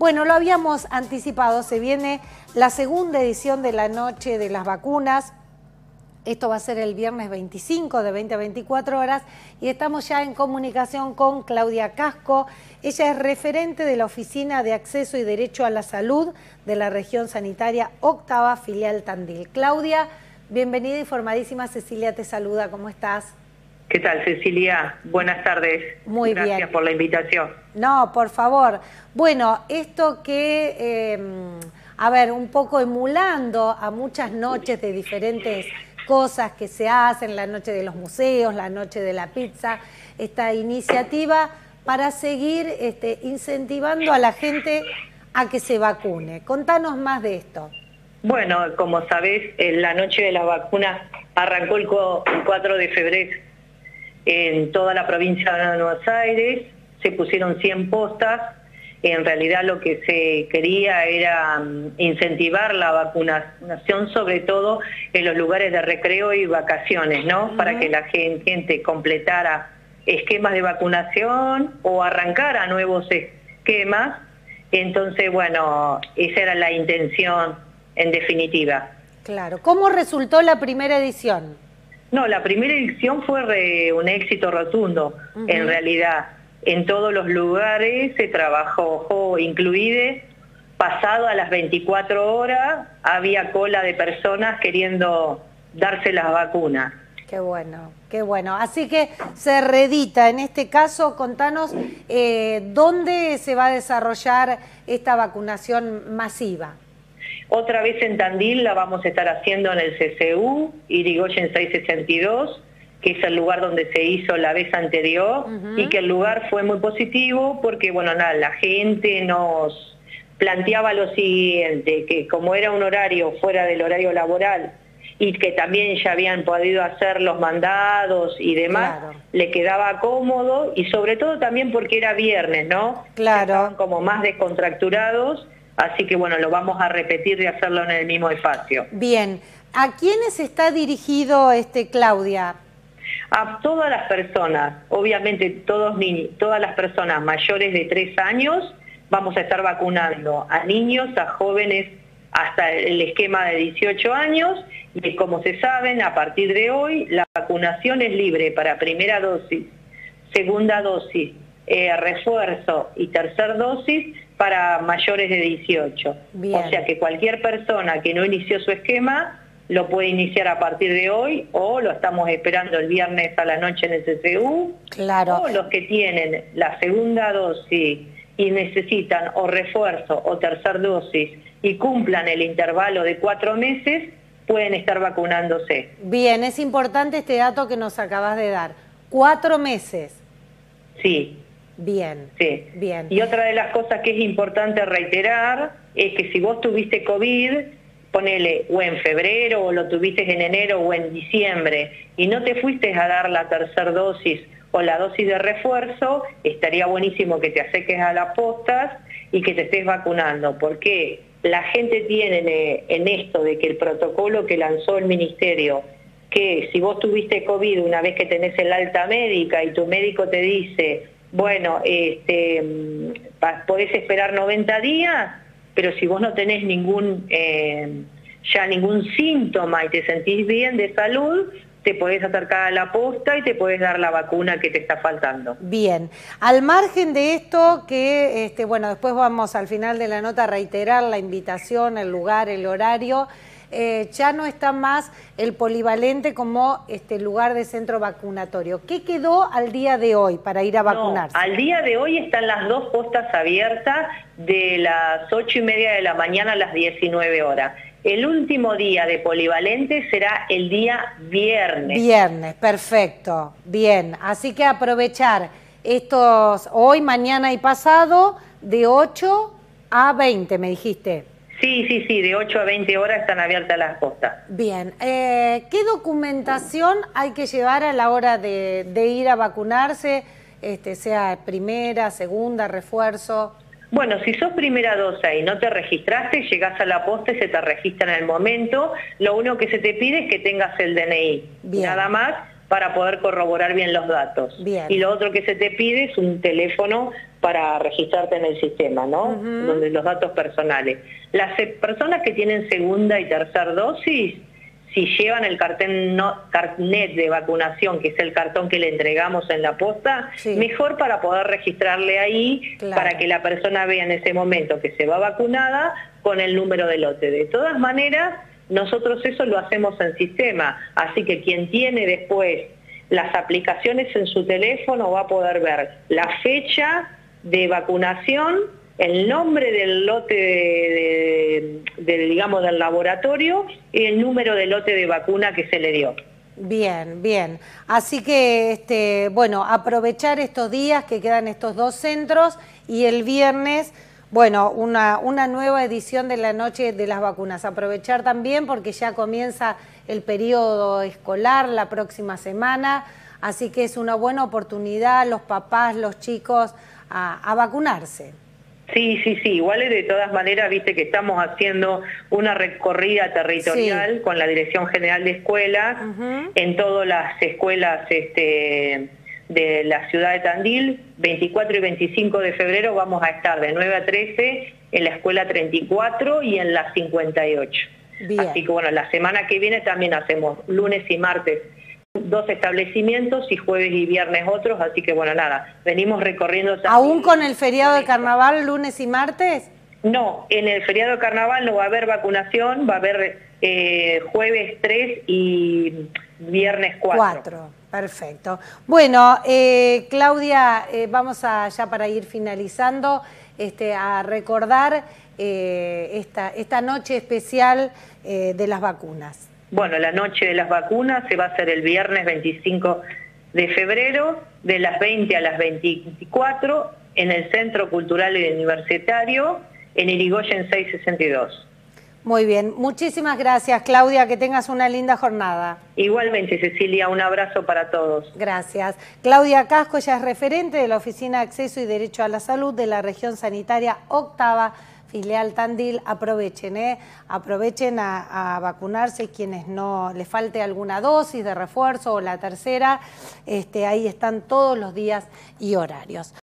Bueno, lo habíamos anticipado, se viene la segunda edición de la Noche de las Vacunas. Esto va a ser el viernes 25 de 20 a 24 horas y estamos ya en comunicación con Claudia Casco. Ella es referente de la Oficina de Acceso y Derecho a la Salud de la región sanitaria octava filial Tandil. Claudia, bienvenida informadísima. Cecilia te saluda. ¿Cómo estás? ¿Qué tal, Cecilia? Buenas tardes. Muy bien. Gracias por la invitación. No, por favor. Bueno, esto que, em, a ver, un poco emulando a muchas noches de diferentes cosas que se hacen, la noche de los museos, la noche de la pizza, esta iniciativa para seguir este, incentivando a la gente a que se vacune. Contanos más de esto. Bueno, como sabés, la noche de la vacuna arrancó el 4 de febrero en toda la provincia de Buenos Aires, se pusieron 100 postas, en realidad lo que se quería era mm, incentivar la vacunación, sobre todo en los lugares de recreo y vacaciones, ¿no? Para que la gente completara esquemas de vacunación o arrancara nuevos esquemas. Entonces, bueno, esa era la intención en definitiva. Claro. ¿Cómo resultó la primera edición? No, la primera edición fue un éxito rotundo, en realidad. En todos los lugares se trabajó, incluide pasado a las 24 horas, había cola de personas queriendo darse las vacunas. Qué bueno, qué bueno. Así que se redita, en este caso, contanos eh, dónde se va a desarrollar esta vacunación masiva. Otra vez en Tandil la vamos a estar haciendo en el CCU, Irigoyen 662, que es el lugar donde se hizo la vez anterior y que el lugar fue muy positivo porque, bueno, nada, la gente nos planteaba lo siguiente, que como era un horario fuera del horario laboral y que también ya habían podido hacer los mandados y demás, le quedaba cómodo y sobre todo también porque era viernes, ¿no? Claro. Estaban como más descontracturados Así que bueno, lo vamos a repetir y hacerlo en el mismo espacio. Bien, ¿a quiénes está dirigido este Claudia? A todas las personas, obviamente todos todas las personas mayores de tres años, vamos a estar vacunando a niños, a jóvenes hasta el esquema de 18 años y como se saben, a partir de hoy la vacunación es libre para primera dosis, segunda dosis, eh, refuerzo y tercer dosis para mayores de 18. O sea que cualquier persona que no inició su esquema lo puede iniciar a partir de hoy o lo estamos esperando el viernes a la noche en el CCU. Claro. O los que tienen la segunda dosis y necesitan o refuerzo o tercer dosis y cumplan el intervalo de cuatro meses, pueden estar vacunándose. Bien, es importante este dato que nos acabas de dar. Cuatro meses. Sí. Bien. Sí. Bien. Y otra de las cosas que es importante reiterar es que si vos tuviste COVID, ponele o en febrero o lo tuviste en enero o en diciembre y no te fuiste a dar la tercera dosis o la dosis de refuerzo, estaría buenísimo que te acerques a las postas y que te estés vacunando, porque la gente tiene en esto de que el protocolo que lanzó el ministerio, que si vos tuviste COVID una vez que tenés el alta médica y tu médico te dice bueno, este, podés esperar 90 días, pero si vos no tenés ningún, eh, ya ningún síntoma y te sentís bien de salud, te podés acercar a la posta y te podés dar la vacuna que te está faltando. Bien, al margen de esto, que este, bueno, después vamos al final de la nota a reiterar la invitación, el lugar, el horario. Eh, ya no está más el polivalente como este lugar de centro vacunatorio. ¿Qué quedó al día de hoy para ir a vacunarse? al día de hoy están las dos postas abiertas de las ocho y media de la mañana a las 19 horas. El último día de polivalente será el día viernes. Viernes, perfecto. Bien, así que aprovechar estos hoy, mañana y pasado de 8 a 20, me dijiste. Sí, sí, sí, de 8 a 20 horas están abiertas las postas. Bien, eh, ¿qué documentación hay que llevar a la hora de, ir a vacunarse, este, sea primera, segunda, refuerzo? Bueno, si sos primera dosis y no te registraste, llegás a la posta y se te registra en el momento. Lo único que se te pide es que tengas el DNI. Nada más, para poder corroborar bien los datos. Y lo otro que se te pide es un teléfono para registrarte en el sistema, ¿no? Donde los datos personales. Las personas que tienen segunda y tercera dosis, si llevan el carnet de vacunación, que es el cartón que le entregamos en la posta, mejor para poder registrarle ahí, para que la persona vea en ese momento que se va vacunada con el número de lote. De todas maneras, nosotros eso lo hacemos en sistema, así que quien tiene después las aplicaciones en su teléfono va a poder ver la fecha de vacunación, el nombre del lote digamos, del laboratorio y el número de lote de vacuna que se le dio. Bien, bien. Así que, este, bueno, aprovechar estos días que quedan estos dos centros y el viernes, bueno, una, una nueva edición de la noche de las vacunas. Aprovechar también porque ya comienza el periodo escolar la próxima semana, así que es una buena oportunidad los papás, los chicos a, vacunarse. Sí, sí, sí, igual de todas maneras, viste que estamos haciendo una recorrida territorial con la Dirección General de Escuelas en todas las escuelas este, de la ciudad de Tandil. 24 y 25 de febrero vamos a estar de 9 a 13 en la escuela 34 y en la 58. Así que bueno, la semana que viene también hacemos lunes y martes dos establecimientos y jueves y viernes otros, así que bueno, nada, venimos recorriendo... ¿Aún con el feriado de carnaval lunes y martes? No, en el feriado de carnaval no va a haber vacunación, va a haber eh, jueves 3 y viernes 4. 4, perfecto. Bueno, eh, Claudia, eh, vamos a ya para ir finalizando, este, a recordar esta, esta noche especial de las vacunas. Bueno, la noche de las vacunas se va a hacer el viernes 25 de febrero, de las 20 a las 24, en el Centro Cultural y Universitario, en Irigoyen 662. Muy bien, muchísimas gracias Claudia, que tengas una linda jornada. Igualmente Cecilia, un abrazo para todos. Gracias. Claudia Casco, ella es referente de la Oficina de Acceso y Derecho a la Salud de la región sanitaria octava filial Tandil, aprovechen, ¿eh? aprovechen a, vacunarse quienes no les falte alguna dosis de refuerzo o la tercera, este, ahí están todos los días y horarios.